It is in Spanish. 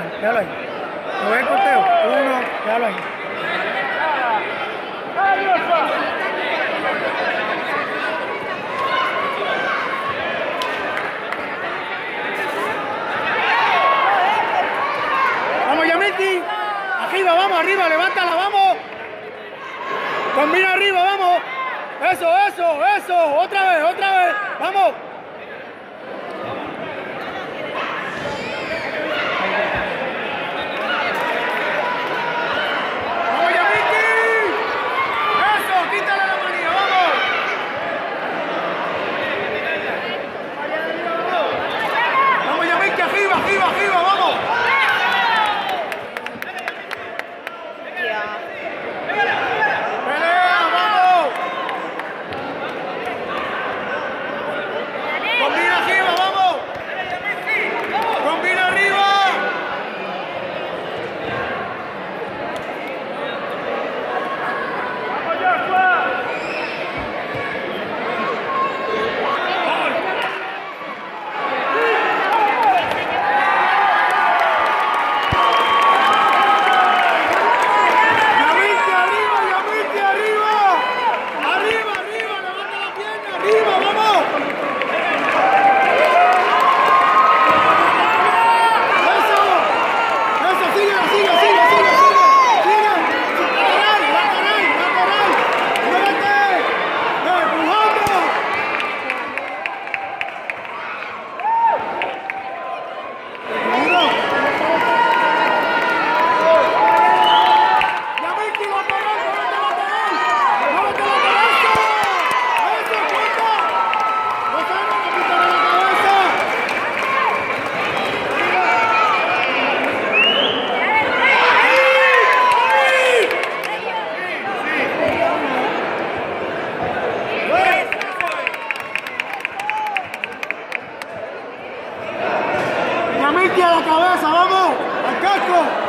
Déjalo ahí. Lo voy corteo. Uno, déjalo ahí. Vamos, Yamiti. Arriba, vamos, arriba, levántala, vamos. Combina arriba, vamos. Eso, eso, eso. Otra vez, otra vez. Vamos. Thank you. limpia la cabeza, vamos, al casco.